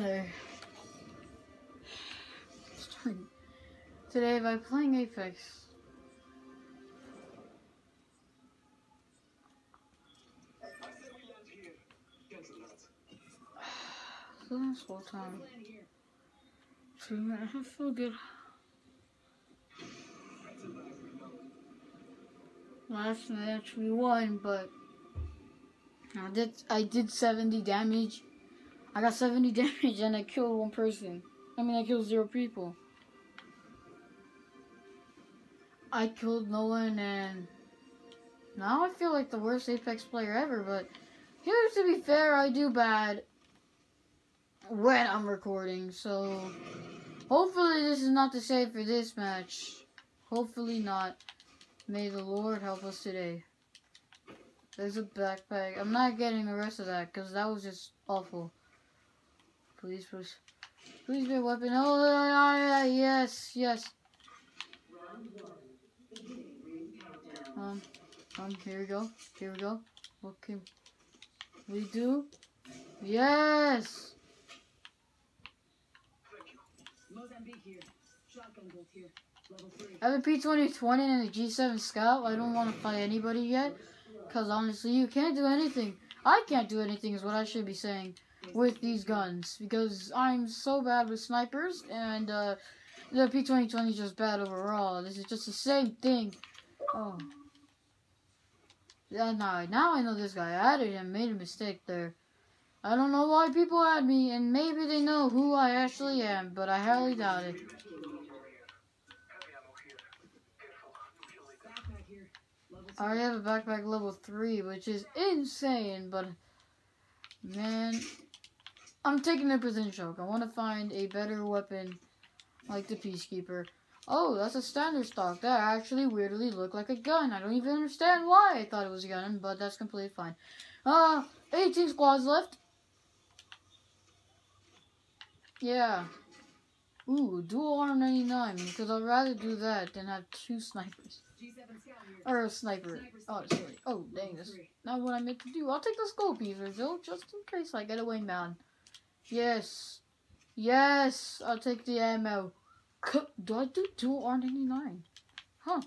today. Today by playing Apex. So that's full time. Two minutes. I feel good. Last match we won, but I did I did 70 damage. I got 70 damage and I killed one person. I mean I killed zero people. I killed no one and now I feel like the worst Apex player ever, but here's to be fair, I do bad when I'm recording, so hopefully this is not the same for this match. Hopefully not. May the Lord help us today. There's a backpack. I'm not getting the rest of that because that was just awful. Please, please, please be a weapon. Oh, yeah, yeah, yes, yes. Um, um, here we go. Here we go. What can we do? Yes! Mozambique here. Shotgun bolt here. Level 3. I have a P2020 and a G7 Scout. I don't want to fight anybody yet. Because honestly, you can't do anything. I can't do anything is what I should be saying with these guns. Because I'm so bad with snipers. And uh, the P2020 is just bad overall. This is just the same thing. Oh. Yeah, now, now I know this guy. Added him, made a mistake there. I don't know why people add me, and maybe they know who I actually am, but I highly doubt it. Backpack here. Level 2. I already have a backpack level 3, which is insane, but man, I'm taking a precision choke. I want to find a better weapon like the Peacekeeper. Oh, that's a standard stock. That actually weirdly looked like a gun. I don't even understand why I thought it was a gun, but that's completely fine. Uh, 18 squads left. Yeah. Ooh, dual R99, because I'd rather do that than have two snipers. G7 scout here. Or a sniper. Oh, sorry. Oh, dang, that's not what I meant to do. I'll take the scope either, though, just in case I get away wingman. Yes. Yes, I'll take the ammo. Do I do dual R99? Huh.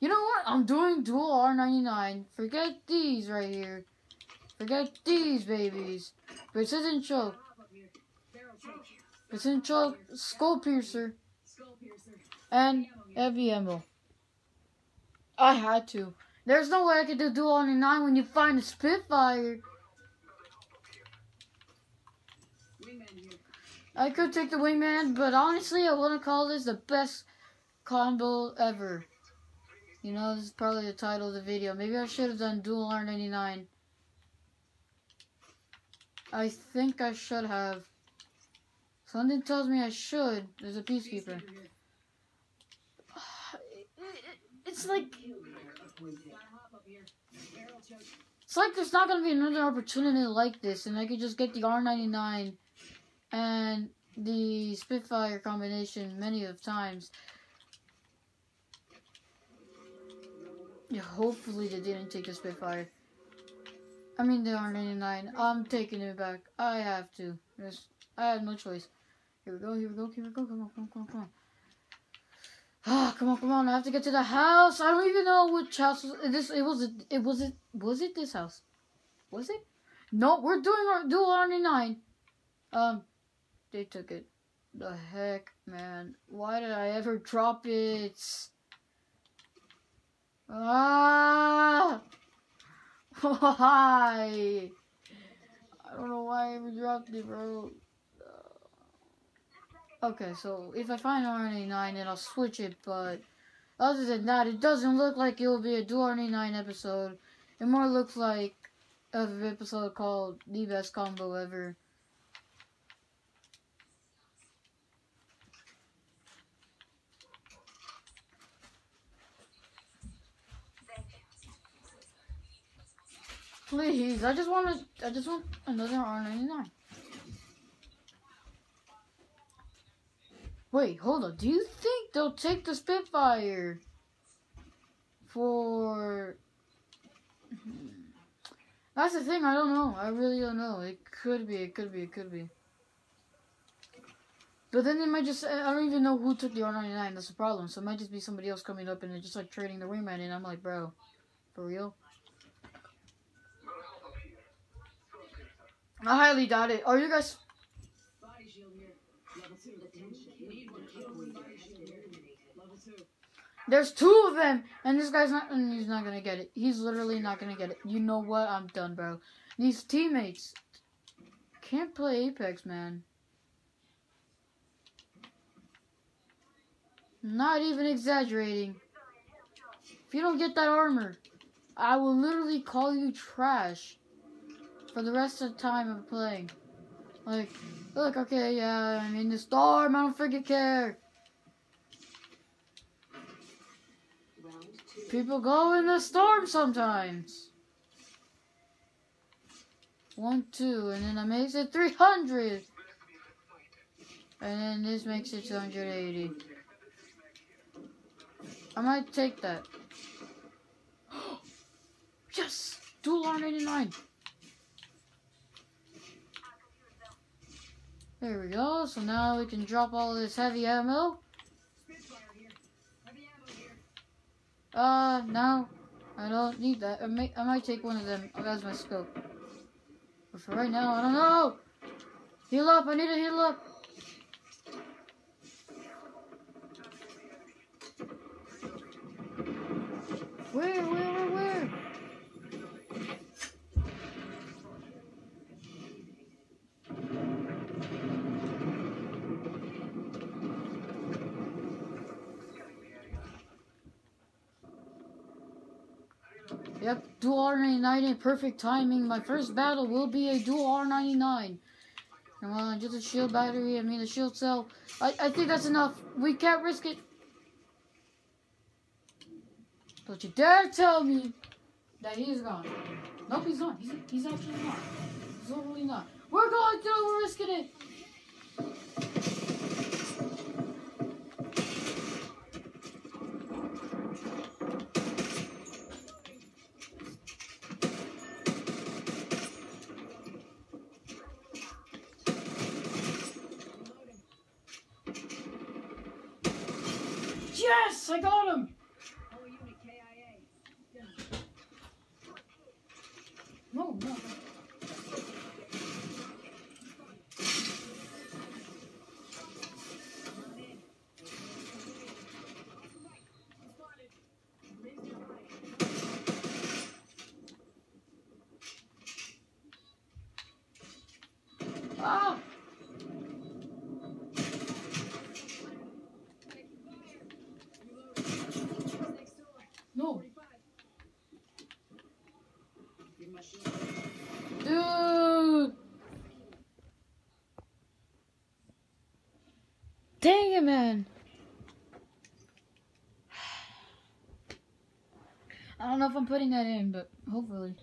You know what? I'm doing dual R99. Forget these right here. Forget these babies. Precision choke. Precision choke. Skull piercer. And heavy ammo. I had to. There's no way I could do dual R99 when you find a Spitfire. Wingman here. I could take the wingman, but honestly, I want to call this the best combo ever. You know, this is probably the title of the video. Maybe I should have done dual R99. I think I should have. Something tells me I should. There's a peacekeeper. It's like. It's like there's not gonna be another opportunity like this, and I could just get the R99 and the Spitfire combination many of times. Yeah, hopefully they didn't take the Spitfire. I mean the R99. I'm taking it back. I have to. I have no choice. Here we go. Here we go. Here we go. Come on. Come on. Come on. Come on. Ah, come on, come on! I have to get to the house. I don't even know which house was this. It was it. It was it. Was it this house? Was it? No, we're doing our dual ninety nine. Um, they took it. The heck, man! Why did I ever drop it? Ah! Why? I don't know why I ever dropped it, bro. Okay, so if I find R99, then I'll switch it, but other than that, it doesn't look like it will be a dual R99 episode. It more looks like an episode called The Best Combo Ever. Please, I just want to, I just want another R99. Wait, hold on. Do you think they'll take the Spitfire for? Hmm. That's the thing. I don't know. I really don't know. It could be. It could be. It could be. But then they might just, I don't even know who took the R99, that's the problem. So it might just be somebody else coming up and just like trading the wingman. And I'm like, bro, for real? I highly doubt it. Are you guys, there's two of them. And this guy's not, and he's not gonna get it. He's literally not gonna get it. You know what? I'm done, bro. These teammates can't play Apex, man. Not even exaggerating. If you don't get that armor, I will literally call you trash for the rest of the time of playing. Like, look, okay, yeah, I'm in the storm, I don't freaking care. People go in the storm sometimes. One, two, and then I makes it 300. And then this makes it 280. I might take that. yes! Dual R99. There we go. So now we can drop all this heavy ammo. Uh, no. I don't need that. I, may, I might take one of them as my scope. But for right now, I don't know. Heal up. I need to heal up. Where, where, where, where? Yep, dual R99 in perfect timing. My first battle will be a dual R99. And well, just a shield battery, I mean a shield cell. I, I think that's enough. We can't risk it. Don't you dare tell me that he's gone. Nope, he's not. He's, he's actually not. He's totally not. We're going to, we're risking it. Yes, I got him. Oh, Unit KIA. No, no. Dang it, man! I don't know if I'm putting that in, but hopefully.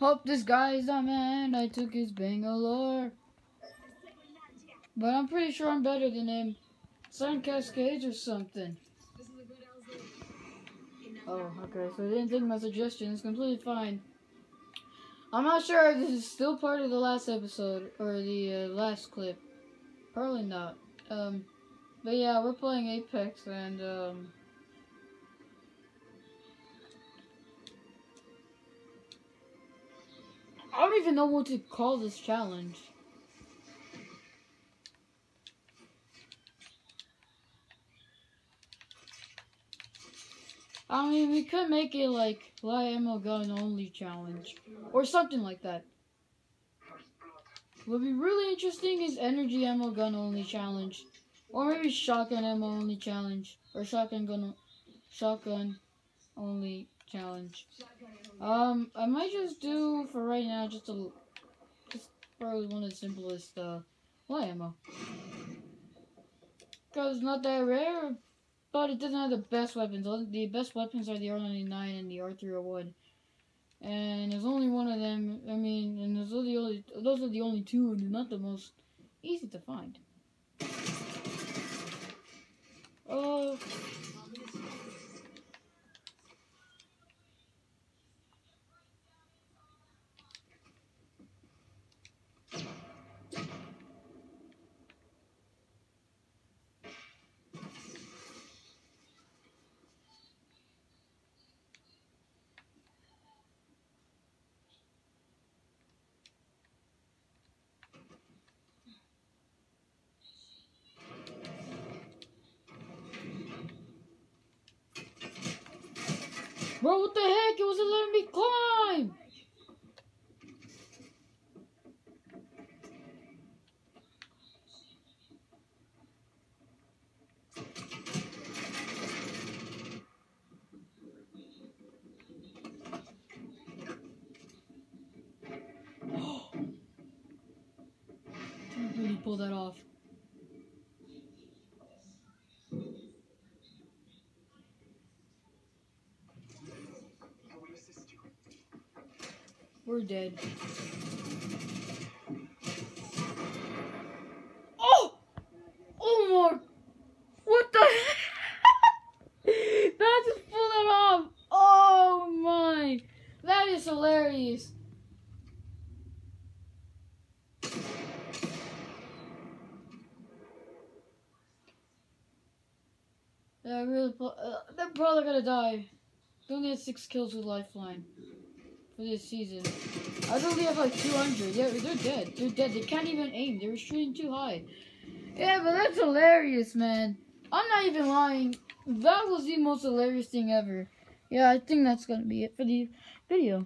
Hope this guy's the man. I took his Bangalore. But I'm pretty sure I'm better than him. Sun Cascades or something. A. Oh, okay. So I didn't take my suggestion. It's completely fine. I'm not sure if this is still part of the last episode or the uh, last clip. Probably not. Um, but yeah, we're playing Apex and um. I don't even know what to call this challenge. I mean, we could make it like light ammo gun only challenge or something like that. What would be really interesting is energy ammo gun only challenge, or maybe shotgun ammo only challenge, or shotgun gun, shotgun only challenge. Um, I might just do for right now just a, just probably one of the simplest uh, light ammo. Cause not that rare, but it doesn't have the best weapons. The best weapons are the R99 and the R301. And there's only one of them. I mean, and those are the only those are the only two, and they're not the most easy to find. Bro, what the heck? It wasn't letting me climb! Pull that off. I will assist you. We're dead. Oh! Oh my! What the that just pulled it off! Oh my! That is hilarious! Yeah, I really. Uh, they're probably gonna die. They only had six kills with Lifeline for this season. I they have like 200. Yeah, they're dead. They're dead. They can't even aim. They were shooting too high. Yeah, but that's hilarious, man. I'm not even lying. That was the most hilarious thing ever. Yeah, I think that's gonna be it for the video.